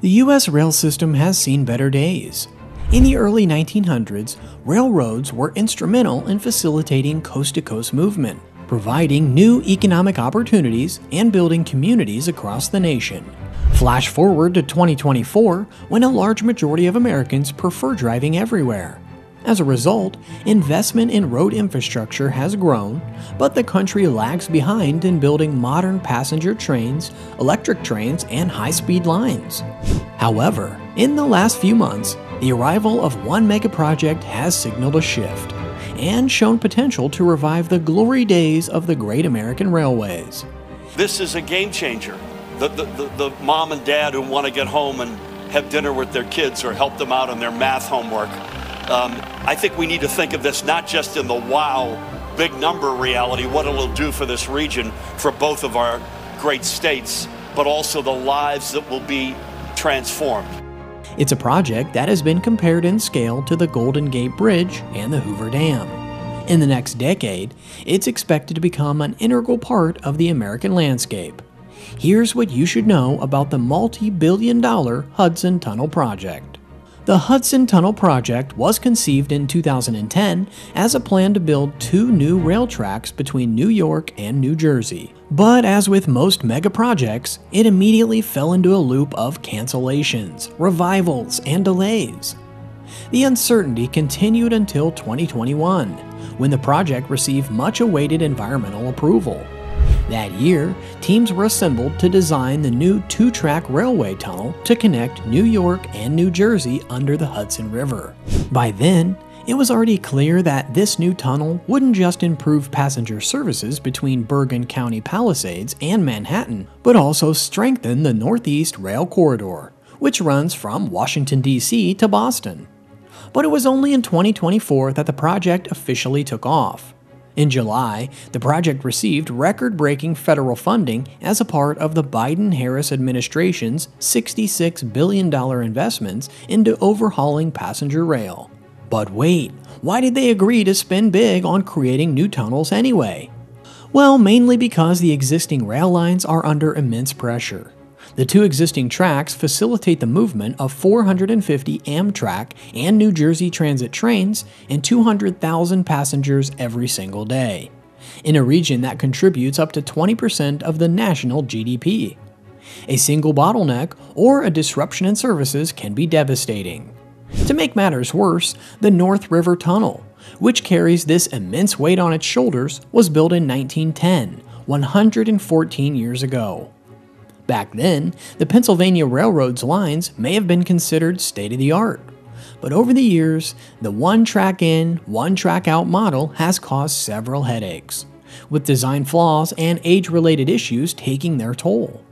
The U.S. rail system has seen better days. In the early 1900s, railroads were instrumental in facilitating coast to coast movement, providing new economic opportunities and building communities across the nation. Flash forward to 2024 when a large majority of Americans prefer driving everywhere. As a result, investment in road infrastructure has grown, but the country lags behind in building modern passenger trains, electric trains, and high speed lines. However, in the last few months, the arrival of one megaproject has signaled a shift and shown potential to revive the glory days of the great American railways. This is a game changer. The, the, the, the mom and dad who want to get home and have dinner with their kids or help them out on their math homework um, I think we need to think of this not just in the wow, big number reality, what it will do for this region, for both of our great states, but also the lives that will be transformed. It's a project that has been compared in scale to the Golden Gate Bridge and the Hoover Dam. In the next decade, it's expected to become an integral part of the American landscape. Here's what you should know about the multi billion dollar Hudson Tunnel Project. The Hudson Tunnel project was conceived in 2010 as a plan to build two new rail tracks between New York and New Jersey. But as with most mega projects, it immediately fell into a loop of cancellations, revivals, and delays. The uncertainty continued until 2021, when the project received much awaited environmental approval. That year, teams were assembled to design the new two track railway tunnel to connect New York and New Jersey under the Hudson River. By then, it was already clear that this new tunnel wouldn't just improve passenger services between Bergen County Palisades and Manhattan, but also strengthen the Northeast Rail Corridor, which runs from Washington, D.C. to Boston. But it was only in 2024 that the project officially took off. In July, the project received record breaking federal funding as a part of the Biden Harris administration's $66 billion investments into overhauling passenger rail. But wait, why did they agree to spend big on creating new tunnels anyway? Well, mainly because the existing rail lines are under immense pressure. The two existing tracks facilitate the movement of 450 Amtrak and New Jersey Transit trains and 200,000 passengers every single day, in a region that contributes up to 20% of the national GDP. A single bottleneck or a disruption in services can be devastating. To make matters worse, the North River Tunnel, which carries this immense weight on its shoulders, was built in 1910, 114 years ago. Back then, the Pennsylvania Railroad's lines may have been considered state of the art. But over the years, the one track in, one track out model has caused several headaches, with design flaws and age related issues taking their toll.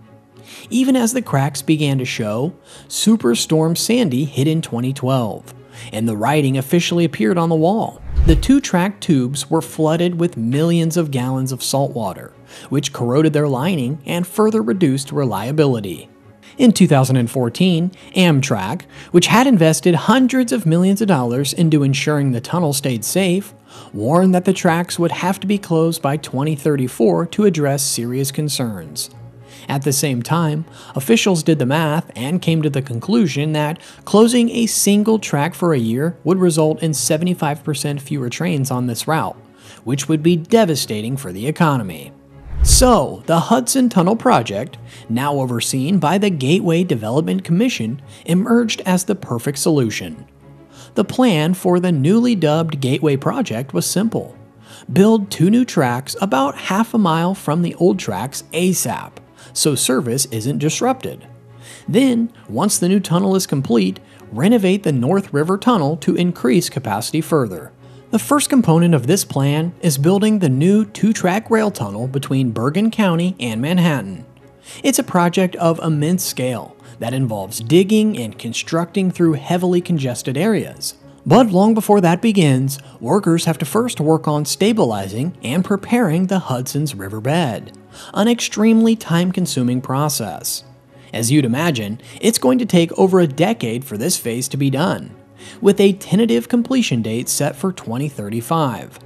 Even as the cracks began to show, Superstorm Sandy hit in 2012, and the writing officially appeared on the wall. The two track tubes were flooded with millions of gallons of salt water, which corroded their lining and further reduced reliability. In 2014, Amtrak, which had invested hundreds of millions of dollars into ensuring the tunnel stayed safe, warned that the tracks would have to be closed by 2034 to address serious concerns. At the same time, officials did the math and came to the conclusion that closing a single track for a year would result in 75% fewer trains on this route, which would be devastating for the economy. So, the Hudson Tunnel Project, now overseen by the Gateway Development Commission, emerged as the perfect solution. The plan for the newly dubbed Gateway Project was simple build two new tracks about half a mile from the old tracks ASAP, so service isn't disrupted. Then, once the new tunnel is complete, renovate the North River Tunnel to increase capacity further. The first component of this plan is building the new two track rail tunnel between Bergen County and Manhattan. It's a project of immense scale that involves digging and constructing through heavily congested areas. But long before that begins, workers have to first work on stabilizing and preparing the Hudson's riverbed, an extremely time consuming process. As you'd imagine, it's going to take over a decade for this phase to be done with a tentative completion date set for 2035.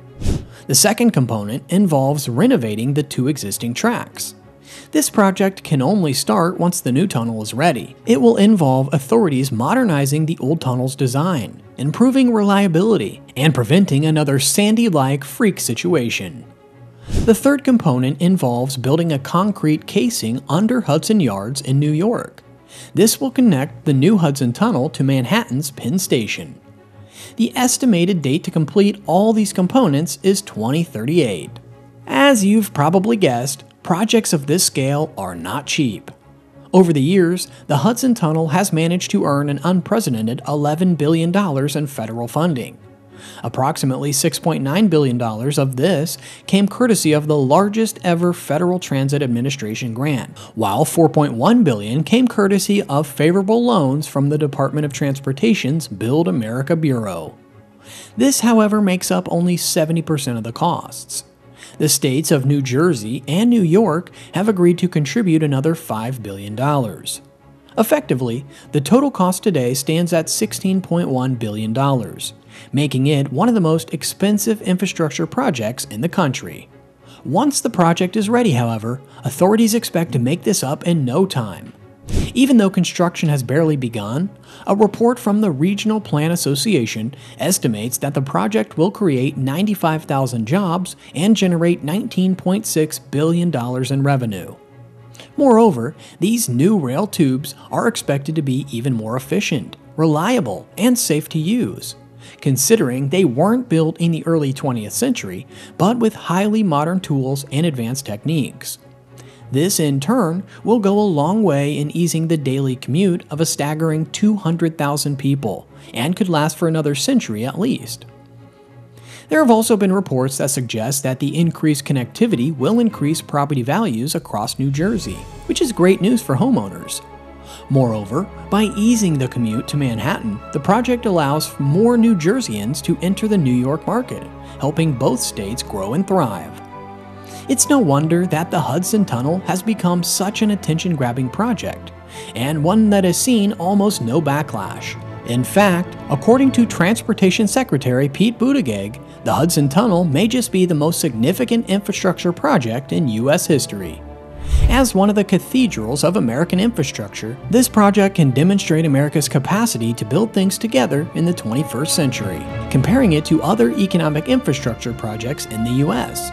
The second component involves renovating the two existing tracks. This project can only start once the new tunnel is ready. It will involve authorities modernizing the old tunnel's design, improving reliability, and preventing another Sandy like freak situation. The third component involves building a concrete casing under Hudson Yards in New York. This will connect the new Hudson Tunnel to Manhattan's Penn Station. The estimated date to complete all these components is 2038. As you've probably guessed, projects of this scale are not cheap. Over the years, the Hudson Tunnel has managed to earn an unprecedented $11 billion in federal funding. Approximately $6.9 billion of this came courtesy of the largest ever Federal Transit Administration grant, while 4.1 billion came courtesy of favorable loans from the Department of Transportation's Build America Bureau. This, however, makes up only 70% of the costs. The states of New Jersey and New York have agreed to contribute another $5 billion. Effectively, the total cost today stands at $16.1 billion, making it one of the most expensive infrastructure projects in the country. Once the project is ready, however, authorities expect to make this up in no time. Even though construction has barely begun, a report from the Regional Plan Association estimates that the project will create 95,000 jobs and generate $19.6 billion in revenue. Moreover, these new rail tubes are expected to be even more efficient, reliable, and safe to use, considering they weren't built in the early 20th century, but with highly modern tools and advanced techniques. This, in turn, will go a long way in easing the daily commute of a staggering 200,000 people and could last for another century at least. There have also been reports that suggest that the increased connectivity will increase property values across New Jersey, which is great news for homeowners. Moreover, by easing the commute to Manhattan, the project allows more New Jerseyans to enter the New York market, helping both states grow and thrive. It's no wonder that the Hudson Tunnel has become such an attention grabbing project, and one that has seen almost no backlash. In fact, according to Transportation Secretary Pete Buttigieg, the Hudson Tunnel may just be the most significant infrastructure project in U.S. history. As one of the cathedrals of American infrastructure, this project can demonstrate America's capacity to build things together in the 21st century, comparing it to other economic infrastructure projects in the U.S.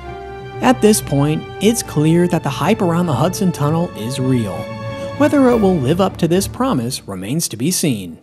At this point, it's clear that the hype around the Hudson Tunnel is real. Whether it will live up to this promise remains to be seen.